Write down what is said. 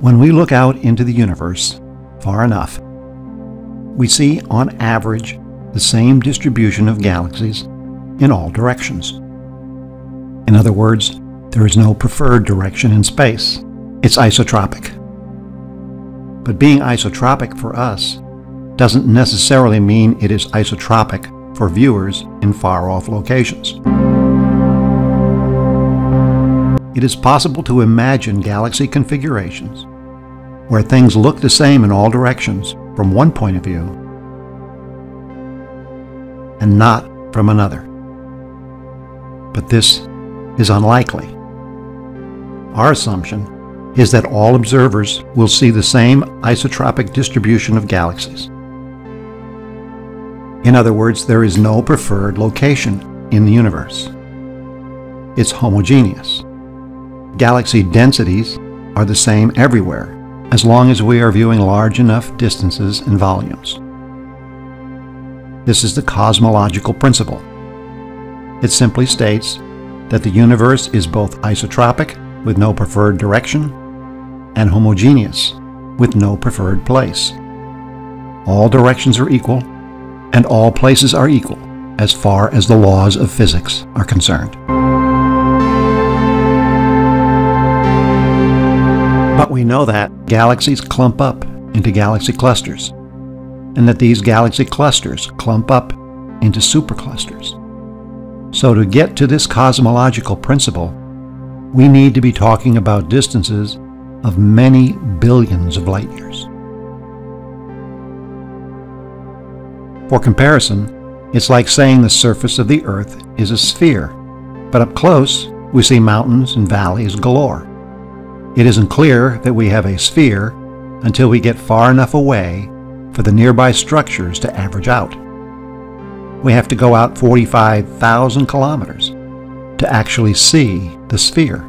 When we look out into the universe far enough, we see, on average, the same distribution of galaxies in all directions. In other words, there is no preferred direction in space. It's isotropic. But being isotropic for us doesn't necessarily mean it is isotropic for viewers in far off locations. It is possible to imagine galaxy configurations where things look the same in all directions from one point of view and not from another. But this is unlikely. Our assumption is that all observers will see the same isotropic distribution of galaxies. In other words, there is no preferred location in the universe. It's homogeneous. Galaxy densities are the same everywhere as long as we are viewing large enough distances and volumes. This is the cosmological principle. It simply states that the universe is both isotropic with no preferred direction and homogeneous with no preferred place. All directions are equal and all places are equal as far as the laws of physics are concerned. But we know that galaxies clump up into galaxy clusters, and that these galaxy clusters clump up into superclusters. So to get to this cosmological principle, we need to be talking about distances of many billions of light years. For comparison, it's like saying the surface of the Earth is a sphere, but up close we see mountains and valleys galore. It isn't clear that we have a sphere until we get far enough away for the nearby structures to average out. We have to go out 45,000 kilometers to actually see the sphere.